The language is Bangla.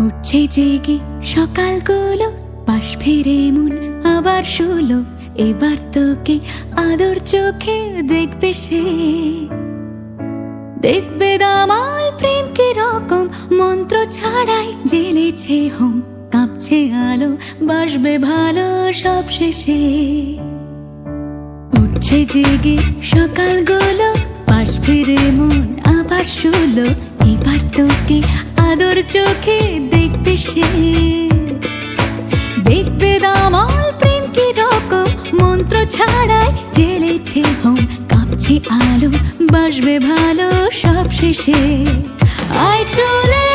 উঠছে জেগে সকালগুলো পাশ ফিরে মন আবার শুলো। এবার তোকে আদর চোখে দেখবে সে। দেখবে দামাল প্রেম কি রকম, মন্ত্র ছাড়াই জেলেছে হোম। কাঁপছে আলো, বাসবে ভালো সব শেষে। উঠছে জেগে সকাল সকালগুলো পাশ ফিরে মন আবার শুলো। এবার তোকে চোখে দেখবে সে। দেখবে দামাল প্রেম কি রকম, মন্ত্র ছাড়াই জেলেছে হোম কাঁপছে আলো, বাসবে ভালো সব শেষে। আয় চলে